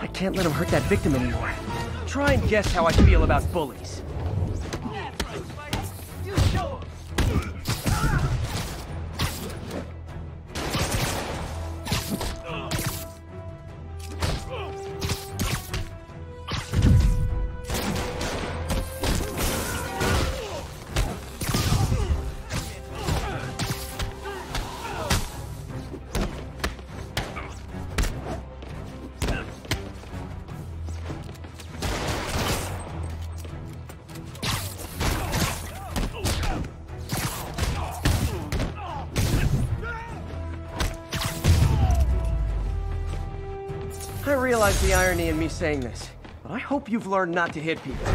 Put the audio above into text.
I can't let him hurt that victim anymore. Try and guess how I feel about bullies. I realize the irony in me saying this, but I hope you've learned not to hit people.